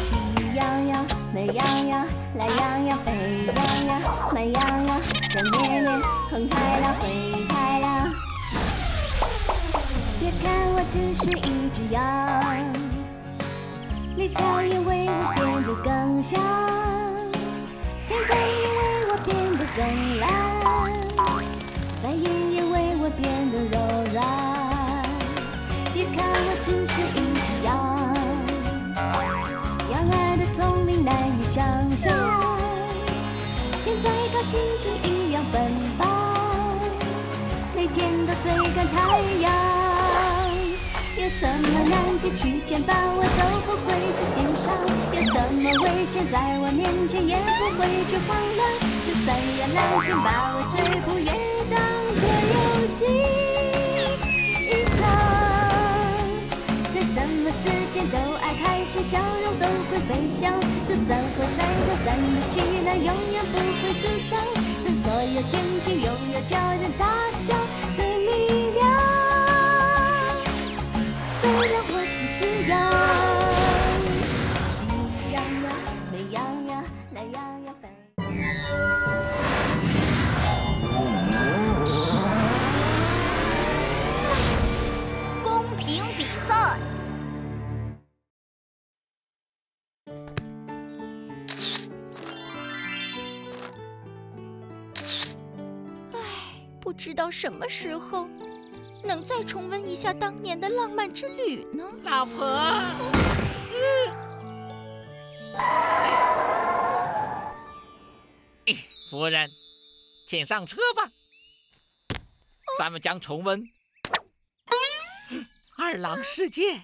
喜羊羊、美羊羊、懒羊羊、沸羊羊、慢羊羊、热绵绵、红太狼、灰太狼。别看我只是一只羊，离草也为我变得更香，天空也为我变得更蓝，追赶太阳。有什么难题去牵绊我都不会去欣赏，有什么危险在我面前也不会去慌乱。就算有狼群把我追捕，也当作游戏一场。在什么时间都爱开心，笑容都会飞翔。就算会摔倒，站立起来永远不会沮丧。在所有天气，拥有叫人大笑的力量。虽然我只是羊，不知道什么时候能再重温一下当年的浪漫之旅呢？老婆，哎夫人，请上车吧，咱们将重温二郎世界，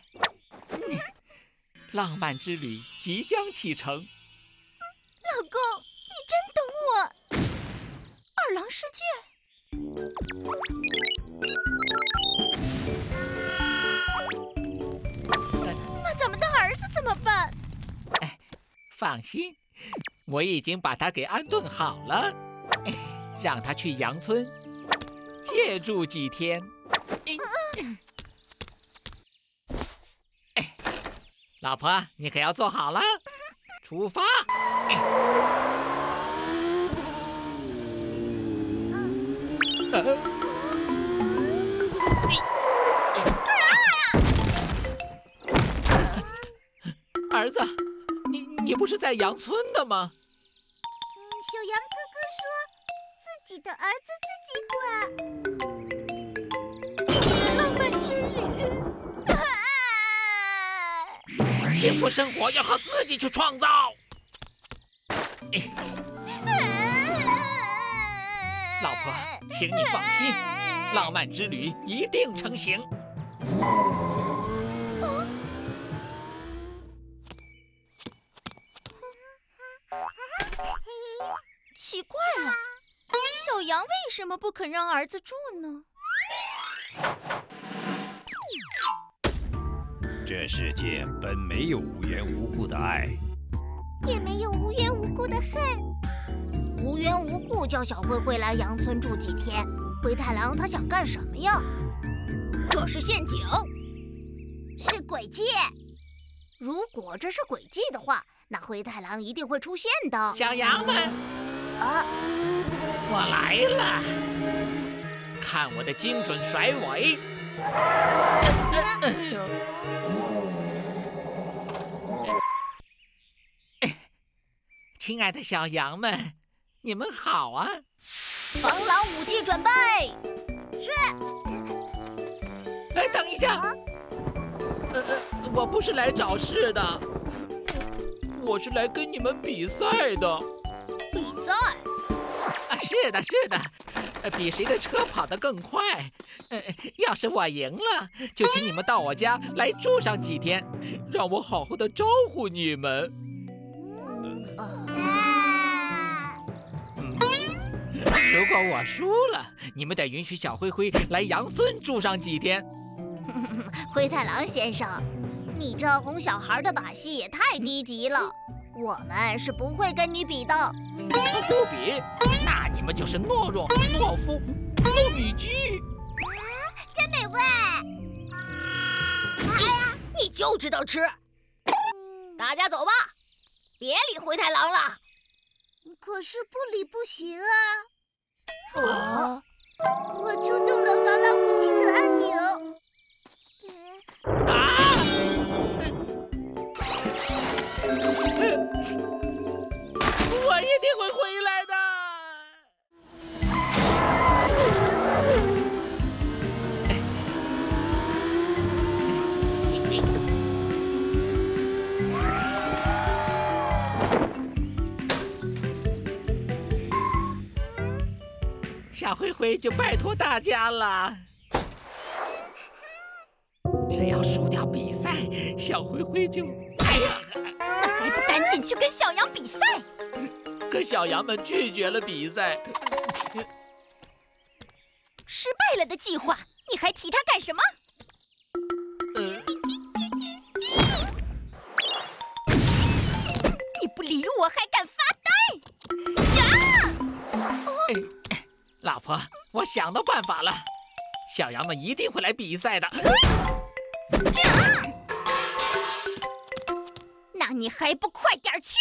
浪漫之旅即将启程。老公，你真懂我。二郎世界，那咱们的儿子怎么办？放心，我已经把他给安顿好了，让他去羊村借住几天。老婆，你可要坐好了，出发！儿子，你你不是在羊村的吗？小羊哥哥说，自己的儿子自己管。我们的浪漫之旅。幸福生活要靠自己去创造。请你放心，浪漫之旅一定成行。奇怪了，小羊为什么不肯让儿子住呢？这世界本没有无缘无故的爱，也没有无缘无故的恨。无缘无故叫小灰灰来羊村住几天，灰太狼他想干什么呀？这是陷阱，是诡计。如果这是诡计的话，那灰太狼一定会出现的。小羊们，啊，我来了，看我的精准甩尾！哎呦 亲爱的小羊们，你们好啊！防狼武器准备。是哎，等一下，呃呃，我不是来找事的，我是来跟你们比赛的。比赛？啊，是的，是的，呃比谁的车跑得更快。呃，要是我赢了，就请你们到我家来住上几天，让我好好的招呼你们。啊，如果我输了，你们得允许小灰灰来羊村住上几天。灰太狼先生，你这哄小孩的把戏也太低级了，我们是不会跟你比的。不比，那你们就是懦弱、懦夫、糯米鸡。啊，真美味！哎呀，你就知道吃。大家走吧，别理灰太狼了。可是不理不行啊。啊！我触动了防狼武器的按钮。啊！我一定会小灰灰就拜托大家了。只要输掉比赛，小灰灰就……哎呀！那还不赶紧去跟小羊比赛？可小羊们拒绝了比赛。失败了的计划，你还提它干什么？呃，你不理我还敢发呆？呀！哎，老婆，我想到办法了，小羊们一定会来比赛的。那你还不快点去？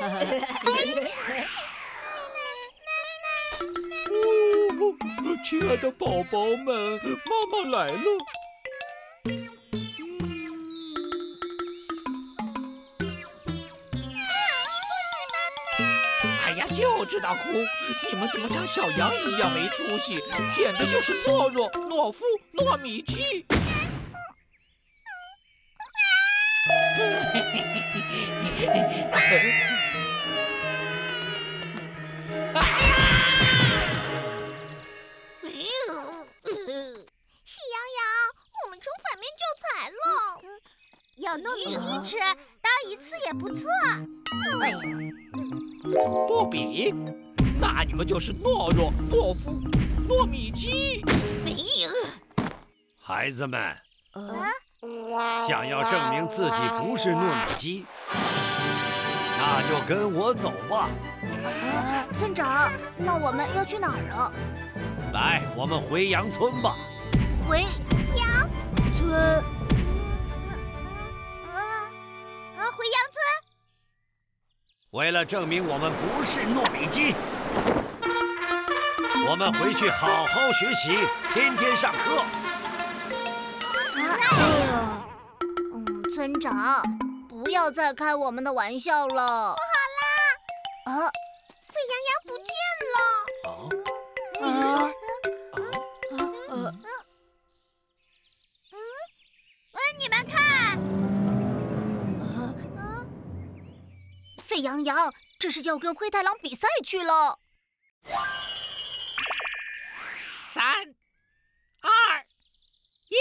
哦，亲爱的宝宝们，妈妈来了。知道哭！你们怎么像小羊一样没出息？简直就是懦弱、懦夫、糯米鸡！喜羊羊，我们从反面教材了。有糯米鸡吃，当一次也不错。哎呀，不比，那你们就是懦弱、懦夫、糯米鸡。没有。孩子们，啊，想要证明自己不是糯米鸡，那就跟我走吧。村长，那我们要去哪儿啊？来，我们回羊村吧。回羊村。为了证明我们不是糯米鸡，我们回去好好学习，天天上课。嗯，村长，不要再开我们的玩笑了。沸羊羊，这是要跟灰太狼比赛去了。三、二、一，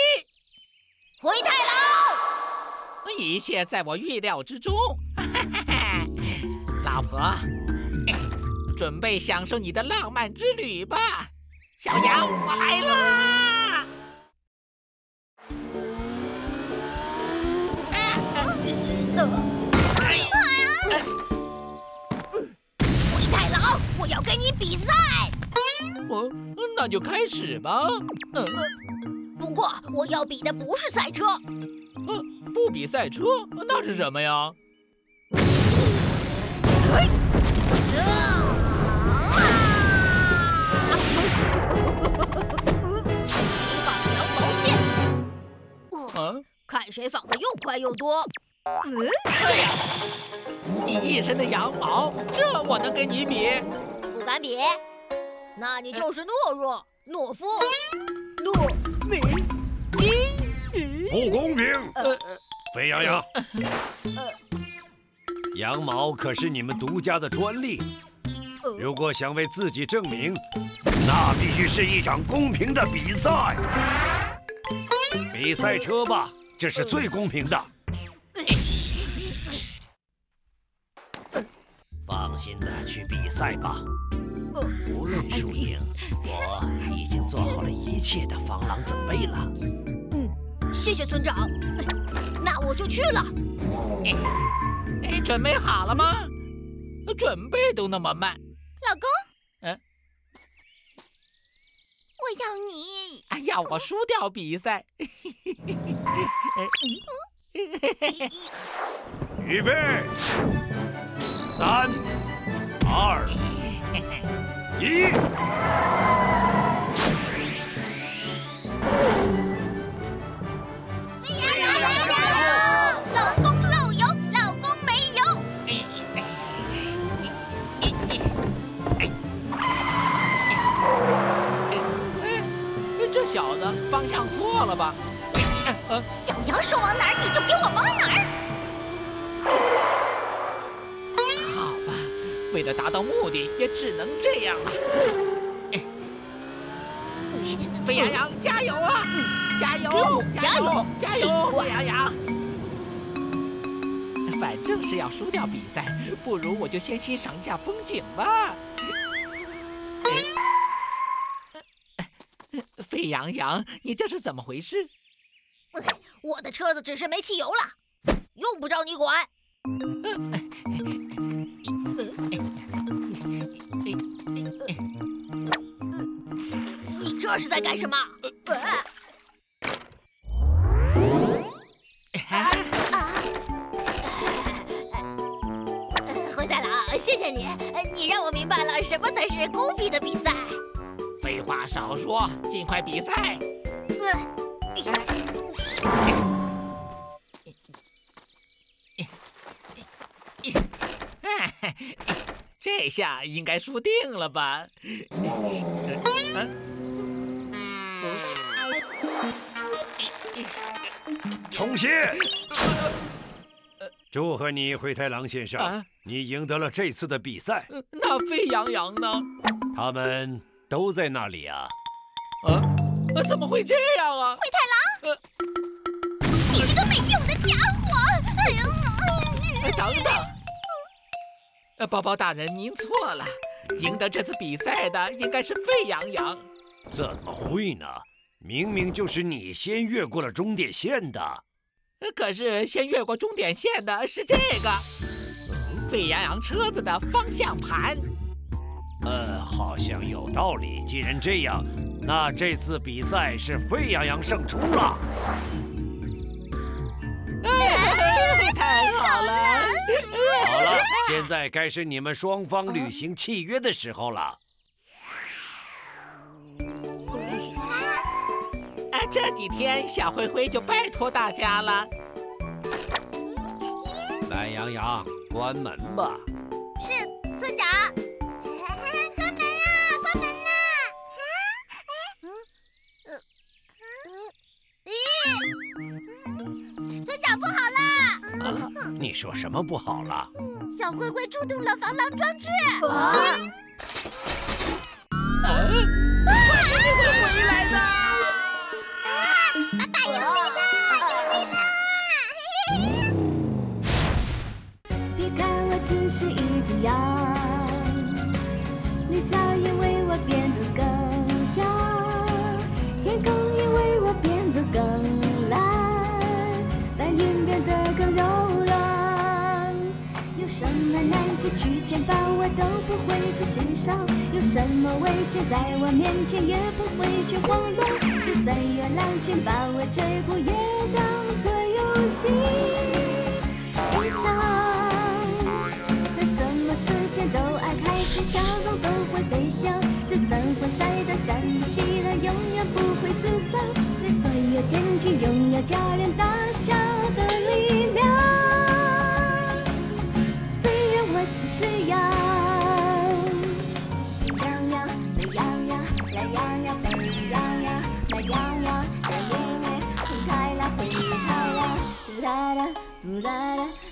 灰太狼，一切在我预料之中。老婆，哎准备享受你的浪漫之旅吧。小羊，我来啦！灰 跟你比赛。哦，那就开始吧。嗯不过我要比的不是赛车，嗯，不比赛车，那是什么呀？放羊毛线，啊，看谁放的又快又多。哎呀，你一身的羊毛，这我能跟你比？不敢比，那你就是懦弱、懦夫、糯米鸡。不公平！呃，沸羊羊，羊毛可是你们独家的专利。如果想为自己证明，那必须是一场公平的比赛。比赛车吧，这是最公平的。放心的去比赛吧，无论输赢，我已经做好了一切的防狼准备了。嗯谢谢村长，那我就去了。哎，准备好了吗？准备都那么慢。老公，嗯，我要你哎呀我输掉比赛。预备，三、二、一。老公漏油，老公没油。这小子方向错了吧？小羊说往哪为了达到目的，也只能这样了。沸羊羊，加油啊！加油！加油！加油！沸羊羊。反正是要输掉比赛，不如我就先欣赏一下风景吧。沸羊羊，你这是怎么回事？我的车子只是没汽油了，用不着你管。这是在干什么？灰太狼，谢谢你，你让我明白了什么才是公平的比赛。废话少说，尽快比赛。这下应该输定了吧？重新。祝贺你，灰太狼先生，啊你赢得了这次的比赛。那沸羊羊呢？他们都在那里啊。啊？怎么会这样啊？灰太狼，你这个没用的家伙！哎呦！等等。呃，包包大人，您错了，赢得这次比赛的应该是沸羊羊。怎么会呢？明明就是你先越过了终点线的。可是先越过终点线的是这个沸羊羊车子的方向盘。呃，好像有道理。既然这样，那这次比赛是沸羊羊胜出了。太好了！好了，现在该是你们双方履行契约的时候了。这几天小灰灰就拜托大家了。懒羊羊，关门吧。是，村长。关门啦！关门啦！咦，村长不好啦！啊，你说什么不好了？小灰灰触动了防狼装置。啊！啊！只是一只羊，绿草也为我变得更香，天空也为我变得更蓝，白云变得更柔软。有什么难题去牵绊我都不会去心伤，有什么危险在我面前也不会去慌乱。就算有狼群把我追捕，也当作游戏一场。在什么时间都爱开心，笑容都会飞翔。就算会晒得站不起来，永远不会沮丧。在所有天气，拥有家人大笑的力量。虽然我只是羊，喜羊羊、美羊羊、懒羊羊、沸羊羊、慢羊羊、热咩咩、灰太狼、灰太狼，嘟哒哒，嘟哒哒，嘟嘟嘟。